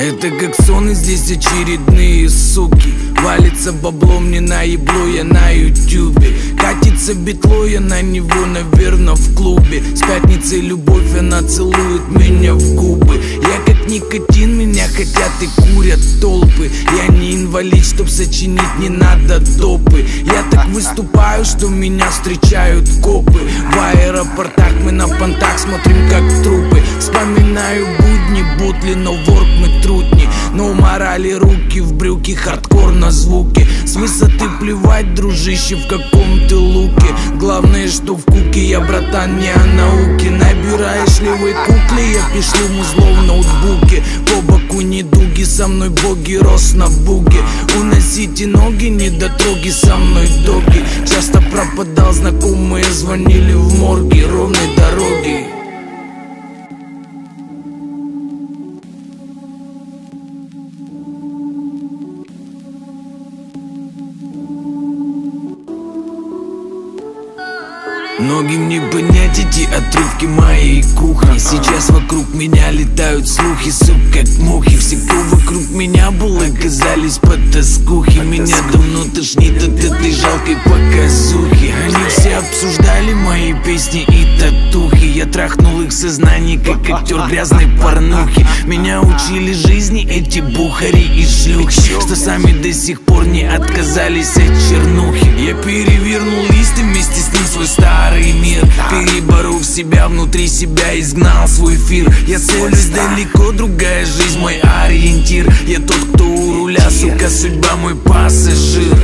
Это как сон и здесь очередные суки. Валится бабло мне на ебло, я на ютюбе Катится бетло, я на него, наверное, в клубе. С пятницы любовь, она целует меня в губы. Я как никотин, меня хотят и курят толпы. Я не инвалид, чтоб сочинить, не надо допы. Я выступаю, что меня встречают копы. В аэропортах мы на понтах смотрим как трупы. Вспоминаю будни, бутли, но ворк мы трутни. Но морали руки в брюки, хардкор на звуке С высоты плевать, дружище, в каком ты луке. Главное, что в куке я, братан, не о науке. Набираешь левой кукле, я пишу музло в ноутбуке. По боку недуги, со мной боги, рос на буге Уносите ноги, недотроги, со мной доги. Часто пропадал, знакомые звонили в морги Ровной дороги. Многим не понять эти отрывки моей кухни. Сейчас вокруг меня летают слухи, сука, как мухи меня был, оказались под тоскухи Меня давно тошнит от этой жалкой показухи. Они все обсуждали мои песни и татухи. Я трахнул их сознание, как актер грязной порнухи. Меня учили жизни эти бухари и шлюхи Что сами до сих пор не отказались от чернухи. Я перевернул лист и вместе Себя внутри себя, изгнал свой эфир. Я целюсь далеко, другая жизнь мой ориентир. Я тот, кто у руля, сука, судьба мой пассажир